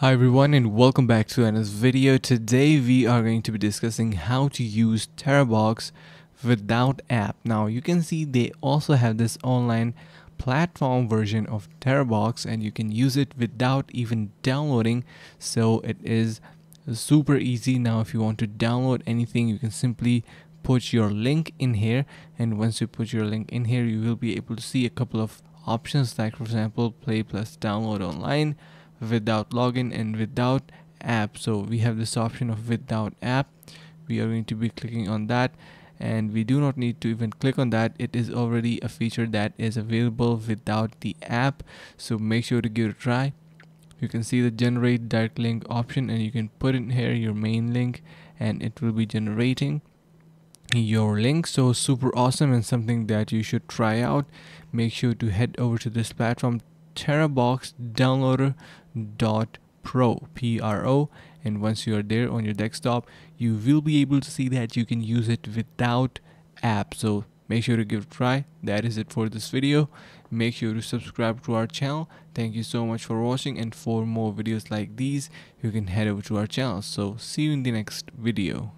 Hi everyone and welcome back to another video. Today we are going to be discussing how to use Terabox without app. Now you can see they also have this online platform version of Terabox and you can use it without even downloading. So it is super easy. Now if you want to download anything you can simply put your link in here and once you put your link in here you will be able to see a couple of options like for example play plus download online without login and without app. So we have this option of without app. We are going to be clicking on that. And we do not need to even click on that. It is already a feature that is available without the app. So make sure to give it a try. You can see the generate direct link option and you can put in here your main link and it will be generating your link. So super awesome and something that you should try out. Make sure to head over to this platform terabox pro pro and once you are there on your desktop you will be able to see that you can use it without app. So make sure to give it a try. That is it for this video. Make sure to subscribe to our channel. Thank you so much for watching and for more videos like these you can head over to our channel. So see you in the next video